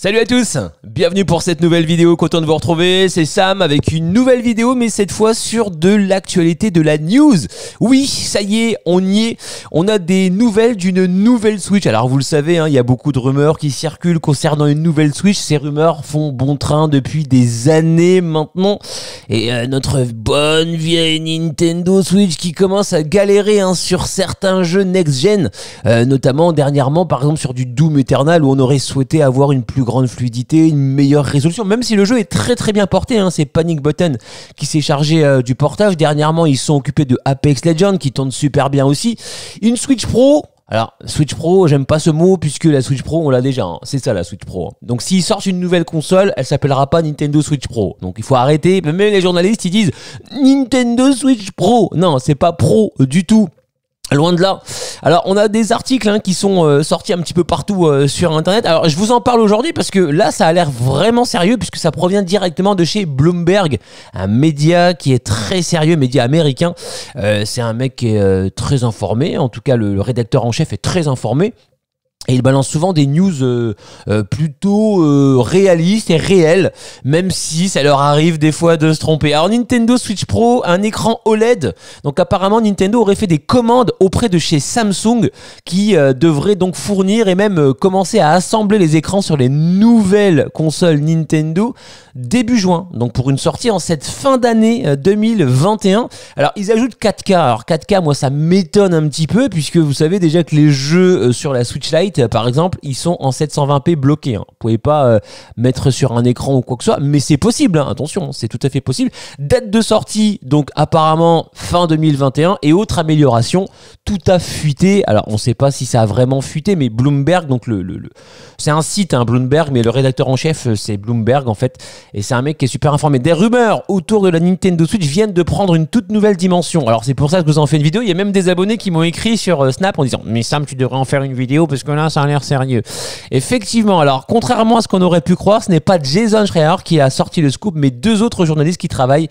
Salut à tous, bienvenue pour cette nouvelle vidéo, content de vous retrouver, c'est Sam avec une nouvelle vidéo mais cette fois sur de l'actualité de la news. Oui, ça y est, on y est, on a des nouvelles d'une nouvelle Switch. Alors vous le savez, hein, il y a beaucoup de rumeurs qui circulent concernant une nouvelle Switch, ces rumeurs font bon train depuis des années maintenant et euh, notre bonne vieille Nintendo Switch qui commence à galérer hein, sur certains jeux next-gen, euh, notamment dernièrement par exemple sur du Doom Eternal où on aurait souhaité avoir une plus grande fluidité, une meilleure résolution, même si le jeu est très très bien porté. Hein, c'est Panic Button qui s'est chargé euh, du portage. Dernièrement, ils sont occupés de Apex Legends qui tourne super bien aussi. Une Switch Pro, alors, Switch Pro, j'aime pas ce mot puisque la Switch Pro, on l'a déjà. Hein. C'est ça la Switch Pro. Donc, s'ils sortent une nouvelle console, elle s'appellera pas Nintendo Switch Pro. Donc, il faut arrêter. Même les journalistes, ils disent Nintendo Switch Pro. Non, c'est pas Pro du tout. Loin de là. Alors, on a des articles hein, qui sont euh, sortis un petit peu partout euh, sur Internet. Alors, je vous en parle aujourd'hui parce que là, ça a l'air vraiment sérieux puisque ça provient directement de chez Bloomberg, un média qui est très sérieux, média américain. Euh, c'est un mec qui est très informé. En tout cas, le rédacteur en chef est très informé. Et ils balancent souvent des news euh, euh, plutôt euh, réalistes et réelles, même si ça leur arrive des fois de se tromper. Alors Nintendo Switch Pro, un écran OLED. Donc apparemment Nintendo aurait fait des commandes auprès de chez Samsung qui devrait donc fournir et même commencer à assembler les écrans sur les nouvelles consoles Nintendo début juin. Donc pour une sortie en cette fin d'année 2021. Alors ils ajoutent 4K. Alors 4K, moi ça m'étonne un petit peu puisque vous savez déjà que les jeux sur la Switch Lite par exemple, ils sont en 720p bloqués. Hein. Vous pouvez pas euh, mettre sur un écran ou quoi que ce soit, mais c'est possible. Hein. Attention, c'est tout à fait possible. Date de sortie, donc apparemment fin 2021 et autre amélioration, tout a fuité. Alors on ne sait pas si ça a vraiment fuité, mais Bloomberg, donc le, c'est un site, hein, Bloomberg, mais le rédacteur en chef euh, c'est Bloomberg en fait, et c'est un mec qui est super informé. Des rumeurs autour de la Nintendo Switch viennent de prendre une toute nouvelle dimension. Alors c'est pour ça que je vous en fais une vidéo. Il y a même des abonnés qui m'ont écrit sur euh, Snap en disant mais Sam tu devrais en faire une vidéo parce que là ça a l'air sérieux. Effectivement, alors contrairement à ce qu'on aurait pu croire, ce n'est pas Jason Schreier qui a sorti le scoop, mais deux autres journalistes qui travaillent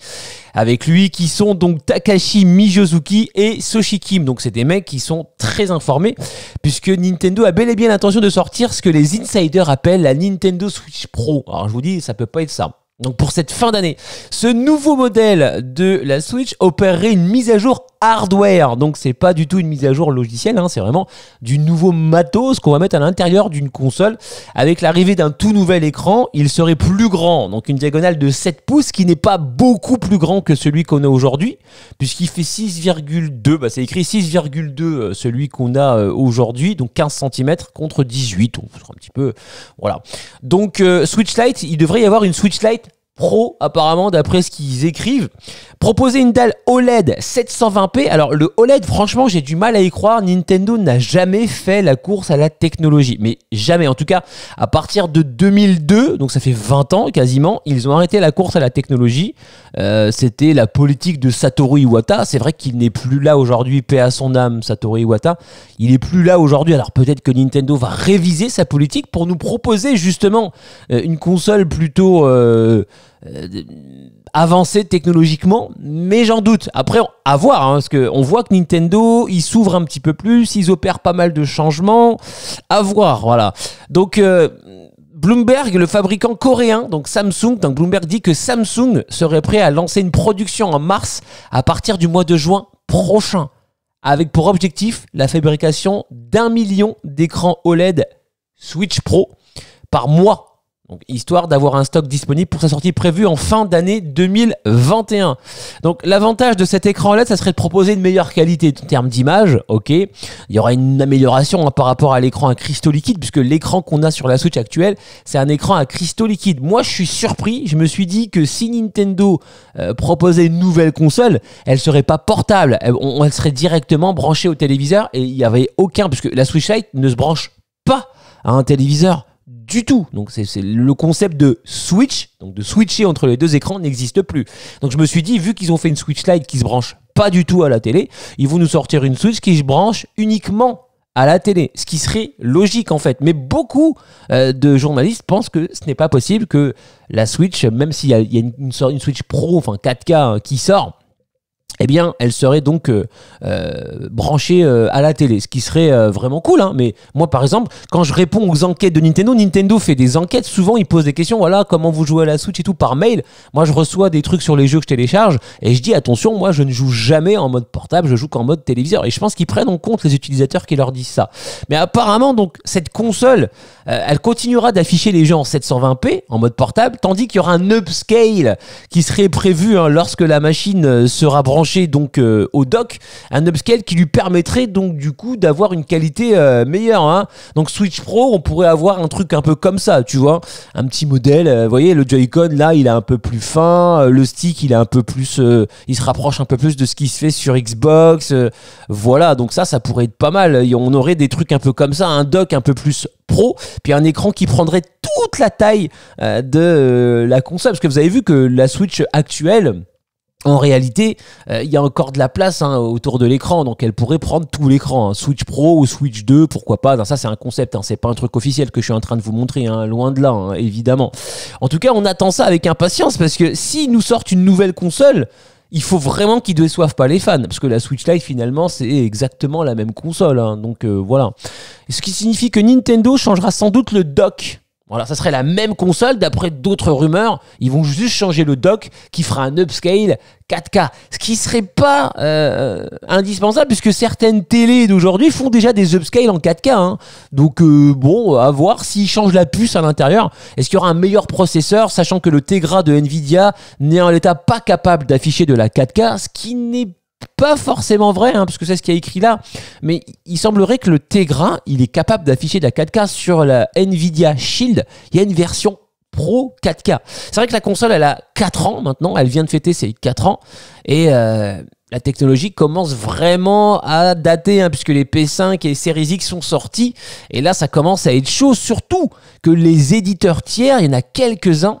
avec lui, qui sont donc Takashi Mijozuki et Soshi Kim. Donc c'est des mecs qui sont très informés, puisque Nintendo a bel et bien l'intention de sortir ce que les insiders appellent la Nintendo Switch Pro. Alors je vous dis, ça peut pas être ça. Donc pour cette fin d'année, ce nouveau modèle de la Switch opérerait une mise à jour hardware. Donc c'est pas du tout une mise à jour logicielle, hein, c'est vraiment du nouveau matos qu'on va mettre à l'intérieur d'une console. Avec l'arrivée d'un tout nouvel écran, il serait plus grand, donc une diagonale de 7 pouces qui n'est pas beaucoup plus grand que celui qu'on a aujourd'hui, puisqu'il fait 6,2, bah c'est écrit 6,2 euh, celui qu'on a euh, aujourd'hui, donc 15 cm contre 18, on un petit peu, voilà. Donc euh, Switch Lite, il devrait y avoir une Switch Lite Pro, apparemment, d'après ce qu'ils écrivent. Proposer une dalle OLED 720p. Alors, le OLED, franchement, j'ai du mal à y croire. Nintendo n'a jamais fait la course à la technologie. Mais jamais. En tout cas, à partir de 2002, donc ça fait 20 ans quasiment, ils ont arrêté la course à la technologie. Euh, c'était la politique de Satoru Iwata. C'est vrai qu'il n'est plus là aujourd'hui, paix à son âme, Satoru Iwata. Il est plus là aujourd'hui. Alors, peut-être que Nintendo va réviser sa politique pour nous proposer justement euh, une console plutôt. Euh, euh, avancé technologiquement, mais j'en doute. Après, à voir, hein, parce qu'on voit que Nintendo, ils s'ouvrent un petit peu plus, ils opèrent pas mal de changements. À voir, voilà. Donc, euh, Bloomberg, le fabricant coréen, donc Samsung, donc Bloomberg dit que Samsung serait prêt à lancer une production en mars à partir du mois de juin prochain, avec pour objectif la fabrication d'un million d'écrans OLED Switch Pro par mois donc, histoire d'avoir un stock disponible pour sa sortie prévue en fin d'année 2021. Donc, l'avantage de cet écran LED, ça serait de proposer une meilleure qualité en termes d'image. Ok. Il y aura une amélioration hein, par rapport à l'écran à cristaux liquides, puisque l'écran qu'on a sur la Switch actuelle, c'est un écran à cristaux liquides. Moi, je suis surpris. Je me suis dit que si Nintendo euh, proposait une nouvelle console, elle serait pas portable. Elle, elle serait directement branchée au téléviseur et il n'y avait aucun, puisque la Switch Lite ne se branche pas à un téléviseur du tout. Donc c'est le concept de switch, donc de switcher entre les deux écrans n'existe plus. Donc je me suis dit, vu qu'ils ont fait une Switch Lite qui se branche pas du tout à la télé, ils vont nous sortir une Switch qui se branche uniquement à la télé, ce qui serait logique en fait. Mais beaucoup euh, de journalistes pensent que ce n'est pas possible que la Switch, même s'il y a, une, une, Switch Pro, enfin 4K qui sort, eh bien, elle serait donc euh, euh, branchée euh, à la télé, ce qui serait vraiment cool. Hein. Mais moi, par exemple, quand je réponds aux enquêtes de Nintendo, Nintendo fait des enquêtes. Souvent, ils posent des questions. Voilà, comment vous jouez à la Switch et tout par mail. Moi, je reçois des trucs sur les jeux que je télécharge et je dis attention, moi, je ne joue jamais en mode portable, je joue qu'en mode téléviseur. Et je pense qu'ils prennent en compte les utilisateurs qui leur disent ça. Mais apparemment, donc, cette console, elle continuera d'afficher les jeux en 720p en mode portable, tandis qu'il y aura un upscale qui serait prévu hein, lorsque la machine sera branchée donc euh, au dock un upscale qui lui permettrait donc du coup d'avoir une qualité euh, meilleure. Hein. Donc Switch Pro, on pourrait avoir un truc un peu comme ça, tu vois, un petit modèle. Euh, voyez, le Joy-Con là, il est un peu plus fin, le stick il est un peu plus, il se rapproche un peu plus de ce qui se fait sur Xbox. voilà, donc ça, ça pourrait être pas mal. On aurait des trucs un peu comme ça, un dock un peu plus pro, puis un écran qui prendrait toute la taille de la console. Parce que vous avez vu que la Switch actuelle, en réalité, euh, il y a encore de la place hein, autour de l'écran, donc elle pourrait prendre tout l'écran, hein. Switch Pro ou Switch 2, pourquoi pas. ça, c'est un concept, hein, c'est pas un truc officiel que je suis en train de vous montrer, loin de là, évidemment. En tout cas, on attend ça avec impatience parce que s'ils nous sortent une nouvelle console, il faut vraiment qu'ils ne déçoivent pas les fans, parce que la Switch Lite finalement c'est exactement la même console, donc euh, voilà. Ce qui signifie que Nintendo changera sans doute le dock voilà, ça serait la même console d'après d'autres rumeurs. Ils vont juste changer le dock qui fera un upscale 4K. Ce qui serait pas euh, indispensable puisque certaines télés d'aujourd'hui font déjà des upscales en 4K. Hein. Donc euh, bon, à voir s'ils changent la puce à l'intérieur. Est-ce qu'il y aura un meilleur processeur sachant que le Tegra de Nvidia n'est en l'état pas capable d'afficher de la 4K, ce qui n'est pas forcément vrai, hein, parce que c'est ce qui a écrit là, mais il semblerait que le Tegra, il est capable d'afficher de la 4K sur la Nvidia Shield. Il y a une version Pro 4K. C'est vrai que la console, elle a 4 ans maintenant, elle vient de fêter ses 4 ans, et euh, la technologie commence vraiment à dater, hein, puisque les P5 et Series X sont sortis, et là, ça commence à être chaud, surtout que les éditeurs tiers, il y en a quelques-uns,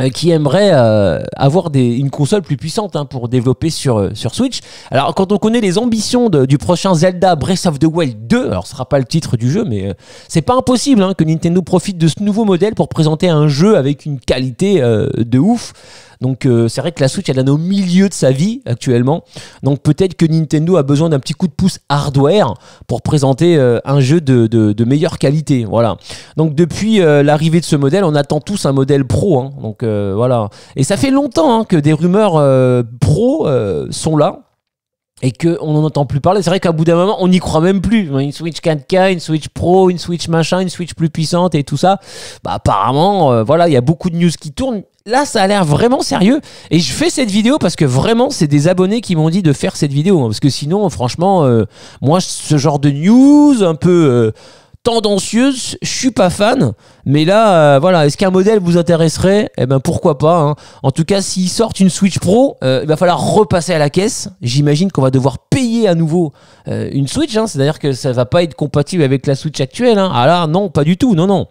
euh, qui aimerait euh, avoir une console plus puissante hein, pour développer sur, euh, sur Switch. Alors quand on connaît les ambitions du prochain Zelda Breath of the Wild 2, alors ce sera pas le titre du jeu, mais c'est pas impossible hein, que Nintendo profite de ce nouveau modèle pour présenter un jeu avec une qualité de ouf. Donc euh, c'est vrai que la Switch elle est au milieu de sa vie actuellement. Donc peut-être que Nintendo a besoin d'un petit coup de pouce hardware pour présenter euh, un jeu de, meilleure qualité. Voilà. Donc depuis euh, l'arrivée de ce modèle, on attend tous un modèle pro. Hein. Donc voilà. Et ça fait longtemps hein, que des rumeurs pro sont là et qu'on n'en entend plus parler. C'est vrai qu'à bout d'un moment, on n'y croit même plus. Une Switch 4K, une Switch Pro, une Switch machin, une Switch plus puissante et tout ça. Bah apparemment, voilà, il y a beaucoup de news qui tournent, là, ça a l'air vraiment sérieux. Et je fais cette vidéo parce que vraiment, c'est des abonnés qui m'ont dit de faire cette vidéo. Hein. parce que sinon, franchement, euh, moi, ce genre de news un peu euh, tendancieuse, je suis pas fan. Mais là, euh, voilà, est-ce qu'un modèle vous intéresserait? Eh ben, pourquoi pas. Hein. En tout cas, s'ils sortent une Switch Pro, il va falloir repasser à la caisse. J'imagine qu'on va devoir payer à nouveau une Switch. Hein. C'est-à-dire que ça va pas être compatible avec la Switch actuelle. Ah là, non, pas du tout. Non, non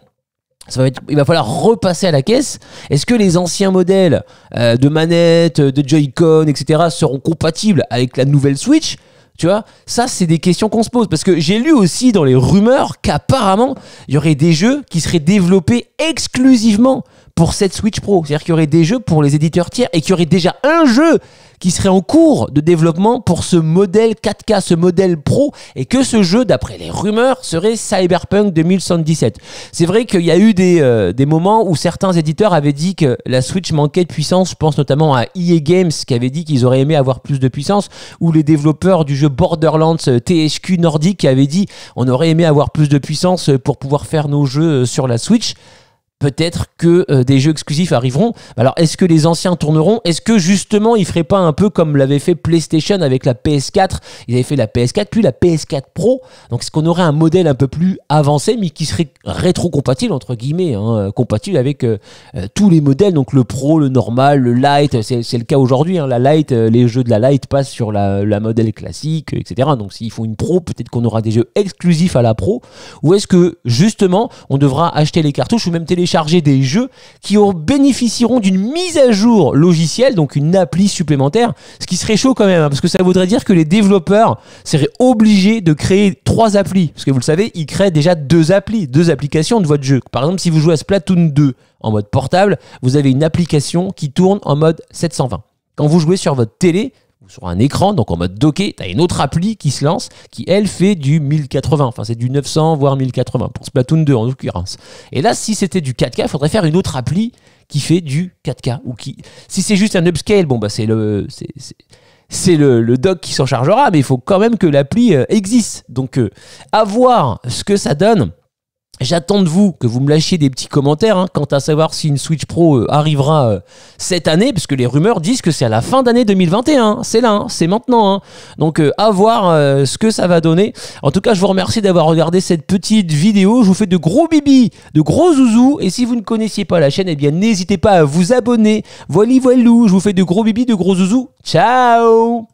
il va falloir repasser à la caisse. Est-ce que les anciens modèles euh, de manettes, de Joy-Con, etc. seront compatibles avec la nouvelle Switch? Tu vois, ça, c'est des questions qu'on se pose. Parce que j'ai lu aussi dans les rumeurs qu'apparemment, il y aurait des jeux qui seraient développés exclusivement pour cette Switch Pro. C'est-à-dire qu'il y aurait des jeux pour les éditeurs tiers et qu'il y aurait déjà un jeu qui serait en cours de développement pour ce modèle 4K, ce modèle Pro, et que ce jeu, d'après les rumeurs, serait Cyberpunk 2077. C'est vrai qu'il y a eu des, euh, des moments où certains éditeurs avaient dit que la Switch manquait de puissance. Je pense notamment à EA Games qui avait dit qu'ils auraient aimé avoir plus de puissance, ou les développeurs du jeu Borderlands euh, THQ Nordic qui avaient dit on aurait aimé avoir plus de puissance pour pouvoir faire nos jeux euh, sur la Switch peut-être que euh, des jeux exclusifs arriveront. Alors, est-ce que les anciens tourneront? Est-ce que justement, ils feraient pas un peu comme l'avait fait PlayStation avec la PS4 Ils avaient fait la PS4 puis la PS4 Pro. Donc, est-ce qu'on aurait un modèle un peu plus avancé, mais qui serait rétro-compatible entre guillemets, hein, euh, compatible avec euh, tous les modèles, donc le Pro, le normal, le Light. C'est le cas aujourd'hui. Hein, la Light, les jeux de la Light passent sur la, la modèle classique, etc. Donc, s'ils font une Pro, peut-être qu'on aura des jeux exclusifs à la Pro. Ou est-ce que justement, on devra acheter les cartouches ou même télécharger des jeux qui bénéficieront d'une mise à jour logicielle, donc une appli supplémentaire, ce qui serait chaud quand même, hein, parce que ça voudrait dire que les développeurs seraient obligés de créer trois applis, parce que vous le savez, ils créent déjà deux applis, deux applications de votre jeu. Par exemple, si vous jouez à Splatoon 2 en mode portable, vous avez une application qui tourne en mode 720. Quand vous jouez sur votre télé, sur un écran, donc en mode docké, tu as une autre appli qui se lance, qui elle fait du 1080, enfin c'est du 900 voire 1080 pour Splatoon 2 en l'occurrence. Et là, si c'était du 4K, il faudrait faire une autre appli qui fait du 4K ou qui, si c'est juste un upscale, bon bah c'est le, c'est le, le, doc qui s'en chargera, mais il faut quand même que l'appli euh, existe. Donc, euh, à voir ce que ça donne. J'attends de vous que vous me lâchiez des petits commentaires hein, quant à savoir si une Switch Pro euh, arrivera euh, cette année, parce que les rumeurs disent que c'est à la fin d'année 2021. C'est là, hein, c'est maintenant. Hein. Donc euh, à voir ce que ça va donner. En tout cas, je vous remercie d'avoir regardé cette petite vidéo. Je vous fais de gros bibis, de gros zouzous. Et si vous ne connaissiez pas la chaîne, eh bien n'hésitez pas à vous abonner. Voilà, voilou. Je vous fais de gros bibis, de gros zouzous. Ciao